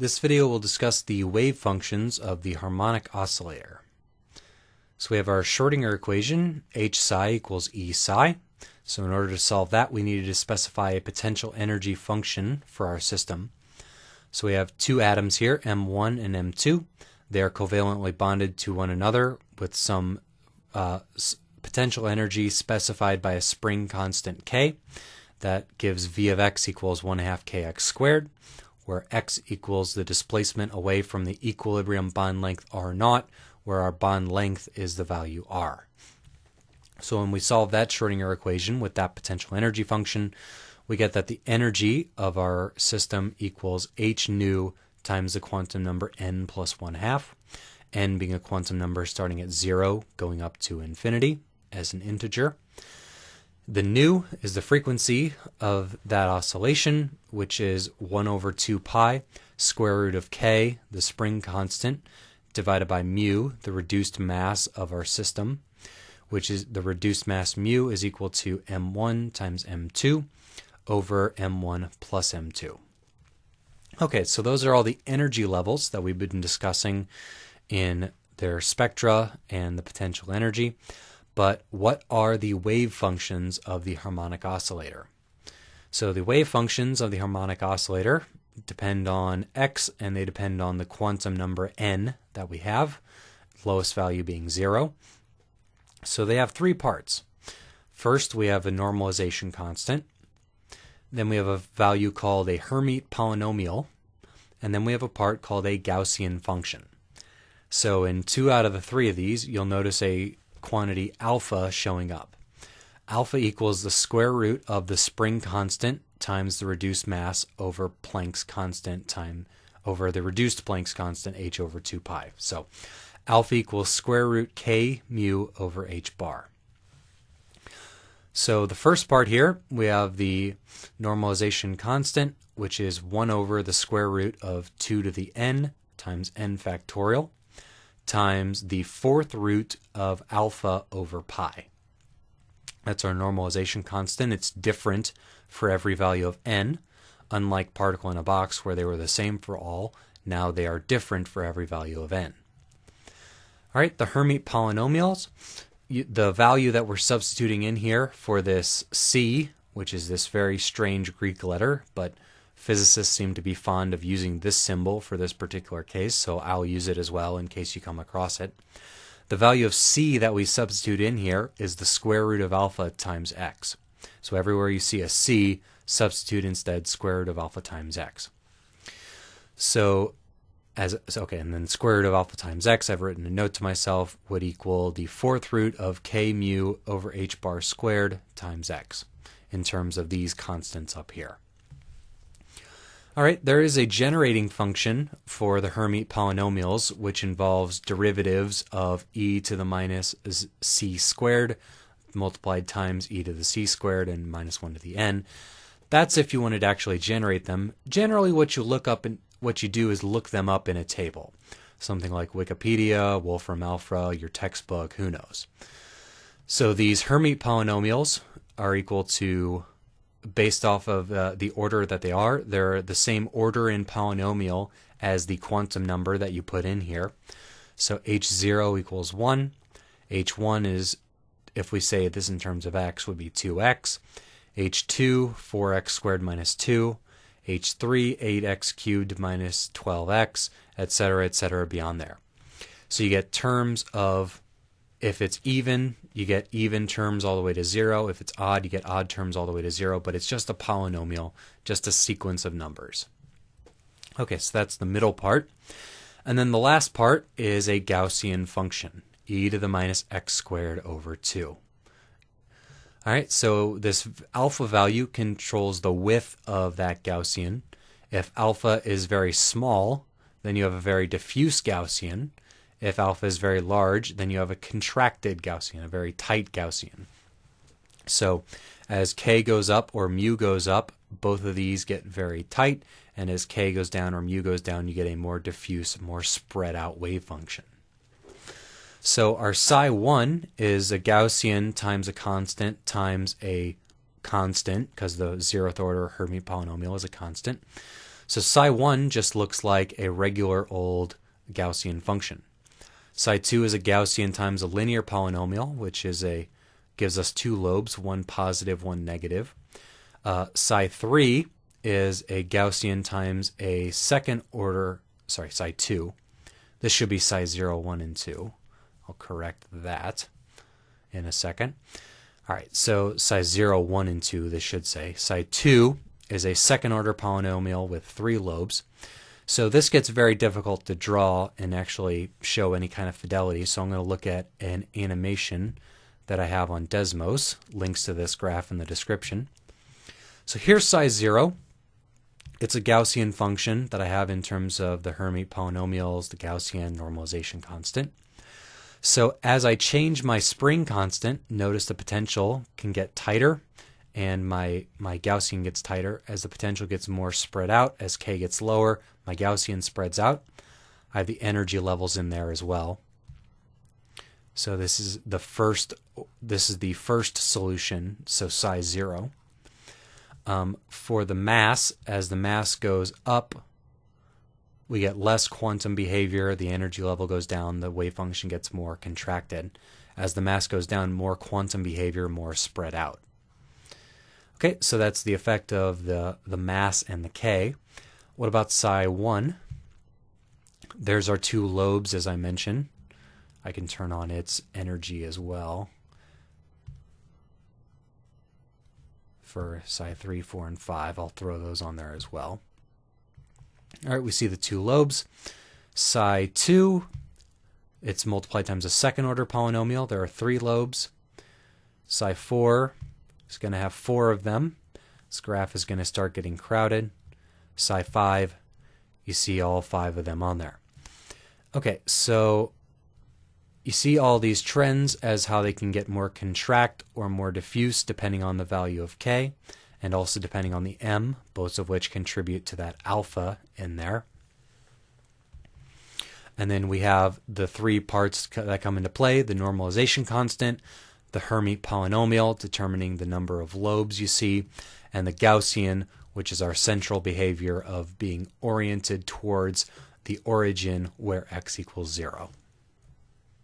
This video will discuss the wave functions of the harmonic oscillator. So we have our Schrodinger equation, h psi equals E psi. So in order to solve that, we needed to specify a potential energy function for our system. So we have two atoms here, M1 and M2. They are covalently bonded to one another with some uh, potential energy specified by a spring constant K. That gives V of x equals 1 half kx squared where x equals the displacement away from the equilibrium bond length r naught, where our bond length is the value r. So when we solve that Schrodinger equation with that potential energy function, we get that the energy of our system equals h nu times the quantum number n plus 1 half, n being a quantum number starting at 0 going up to infinity as an integer. The nu is the frequency of that oscillation, which is 1 over 2 pi, square root of k, the spring constant, divided by mu, the reduced mass of our system, which is the reduced mass mu is equal to m1 times m2 over m1 plus m2. Okay, so those are all the energy levels that we've been discussing in their spectra and the potential energy but what are the wave functions of the harmonic oscillator? So the wave functions of the harmonic oscillator depend on x and they depend on the quantum number n that we have, lowest value being 0. So they have three parts. First, we have a normalization constant. Then we have a value called a Hermite polynomial. And then we have a part called a Gaussian function. So in two out of the three of these, you'll notice a quantity alpha showing up. Alpha equals the square root of the spring constant times the reduced mass over Planck's constant time over the reduced Planck's constant h over 2 pi. So alpha equals square root k mu over h bar. So the first part here, we have the normalization constant, which is 1 over the square root of 2 to the n times n factorial times the fourth root of alpha over pi. That's our normalization constant. It's different for every value of n. Unlike particle in a box where they were the same for all, now they are different for every value of n. All right, the Hermite polynomials, the value that we're substituting in here for this c, which is this very strange Greek letter, but Physicists seem to be fond of using this symbol for this particular case, so I'll use it as well in case you come across it. The value of c that we substitute in here is the square root of alpha times x. So everywhere you see a c, substitute instead square root of alpha times x. So as okay, and then square root of alpha times x, I've written a note to myself, would equal the fourth root of k mu over h bar squared times x in terms of these constants up here. All right, there is a generating function for the Hermite polynomials, which involves derivatives of e to the minus c squared multiplied times e to the c squared and minus 1 to the n. That's if you wanted to actually generate them. Generally, what you look up and what you do is look them up in a table, something like Wikipedia, Wolfram Alpha, your textbook, who knows. So these Hermite polynomials are equal to based off of uh, the order that they are. They're the same order in polynomial as the quantum number that you put in here. So h0 equals 1. h1 is, if we say this in terms of x, would be 2x. h2, 4x squared minus 2. h3, 8x cubed minus 12x, etc., etc., beyond there. So you get terms of if it's even, you get even terms all the way to zero. If it's odd, you get odd terms all the way to zero, but it's just a polynomial, just a sequence of numbers. Okay, so that's the middle part. And then the last part is a Gaussian function, e to the minus x squared over 2. All right, so this alpha value controls the width of that Gaussian. If alpha is very small, then you have a very diffuse Gaussian. If alpha is very large, then you have a contracted Gaussian, a very tight Gaussian. So as k goes up or mu goes up, both of these get very tight, and as k goes down or mu goes down, you get a more diffuse, more spread out wave function. So our psi 1 is a Gaussian times a constant times a constant, because the zeroth order Hermite polynomial is a constant. So psi 1 just looks like a regular old Gaussian function. Psi 2 is a Gaussian times a linear polynomial, which is a gives us two lobes, one positive, one negative. Uh, psi 3 is a Gaussian times a second order, sorry, psi 2. This should be psi 0, 1, and 2. I'll correct that in a second. All right, so psi 0, 1, and 2, this should say. Psi 2 is a second order polynomial with three lobes. So this gets very difficult to draw and actually show any kind of fidelity. So I'm going to look at an animation that I have on Desmos. Links to this graph in the description. So here's psi 0. It's a Gaussian function that I have in terms of the Hermite polynomials, the Gaussian normalization constant. So as I change my spring constant, notice the potential can get tighter and my, my Gaussian gets tighter. As the potential gets more spread out, as k gets lower, my Gaussian spreads out. I have the energy levels in there as well. So this is the first this is the first solution, so psi 0. Um, for the mass, as the mass goes up, we get less quantum behavior, the energy level goes down, the wave function gets more contracted. As the mass goes down, more quantum behavior, more spread out. Okay, so that's the effect of the, the mass and the K. What about psi 1? There's our two lobes, as I mentioned. I can turn on its energy as well. For psi 3, 4, and 5, I'll throw those on there as well. All right, we see the two lobes. Psi 2, it's multiplied times a second order polynomial. There are three lobes. Psi 4 is going to have four of them. This graph is going to start getting crowded. Psi 5, you see all five of them on there. Okay, so you see all these trends as how they can get more contract or more diffuse depending on the value of k and also depending on the m, both of which contribute to that alpha in there. And then we have the three parts that come into play the normalization constant, the Hermite polynomial, determining the number of lobes you see, and the Gaussian, which is our central behavior of being oriented towards the origin where x equals 0.